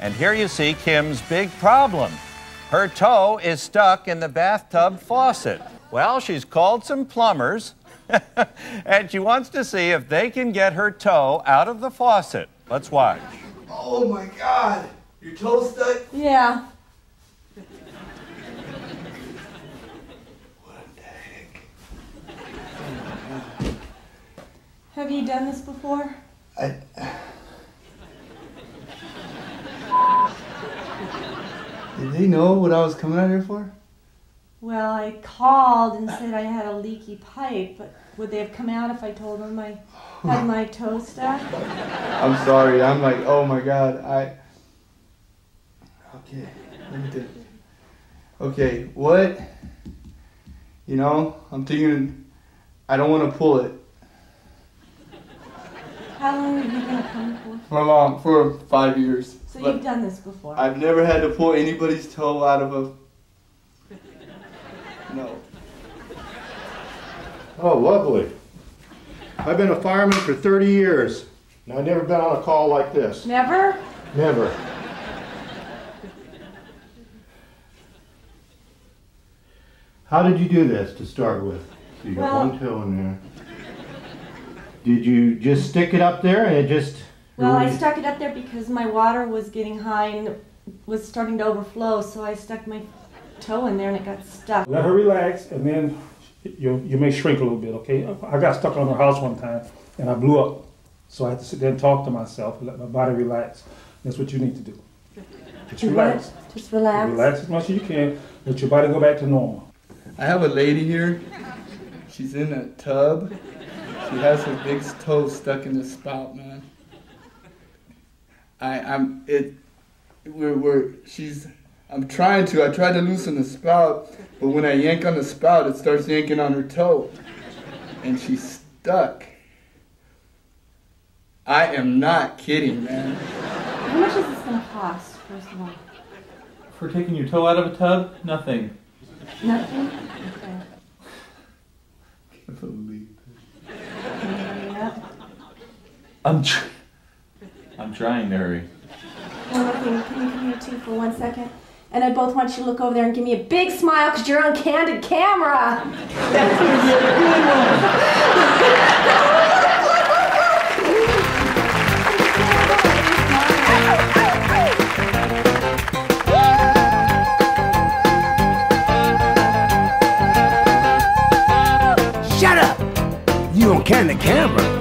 And here you see Kim's big problem. Her toe is stuck in the bathtub faucet. Well, she's called some plumbers, and she wants to see if they can get her toe out of the faucet. Let's watch. Oh my god! Your toe stuck? Yeah. What the heck? Have you done this before? I. Did they know what I was coming out here for? Well, I called and said I had a leaky pipe, but would they have come out if I told them I had my toe stuck? I'm sorry. I'm like, oh my god. I. Okay. Let me think. Okay, what? You know, I'm thinking. I don't want to pull it How long have you been a plumber for? for long, for five years. So But you've done this before. I've never had to pull anybody's toe out of a. No. Oh, lovely. I've been a fireman for 30 years. and I've never been on a call like this. Never? Never. How did you do this to start with? So you got Well- one toe in there. Did you just stick it up there and it just. Well, I stuck it up there because my water was getting high and was starting to overflow, so I stuck my toe in there and it got stuck. Let her relax, and then you you may shrink a little bit. Okay. I got stuck on her house one time, and I blew up. So I had to sit there and talk to myself, and let my body relax. That's what you need to do. Just relax. Just relax. Relax as much as you can. Let your body go back to normal. I have a lady here. She's in a tub. She has her big toe stuck in the spout, man. I, I'm it. We're, we're she's. I'm trying to. I tried to loosen the spout, but when I yank on the spout, it starts yanking on her toe, and she's stuck. I am not kidding, man. How much is this going to cost, first of all? For taking your toe out of a tub? Nothing. Nothing? Okay. Can't believe Can you hurry up? I'm tr- I'm trying to hurry. One more can you come here too for one second? And I both want you to look over there and give me a big smile because you're on candid camera. That's a good one. Shut up! You on Candid Camera.